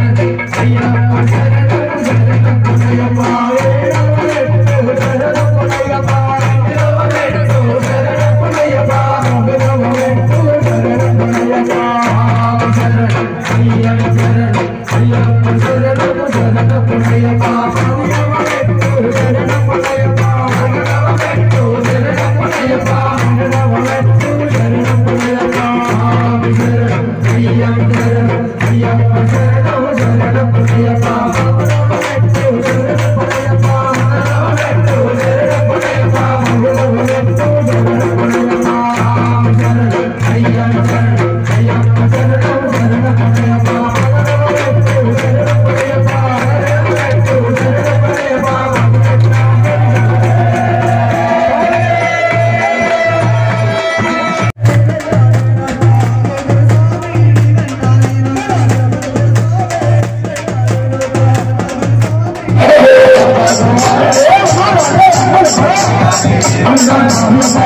Sayyam, Sayyam, Sayyam, Sayyam, Sayyam, Sayyam, Sayyam, Sayyam, Sayyam, Sayyam, Sayyam, You.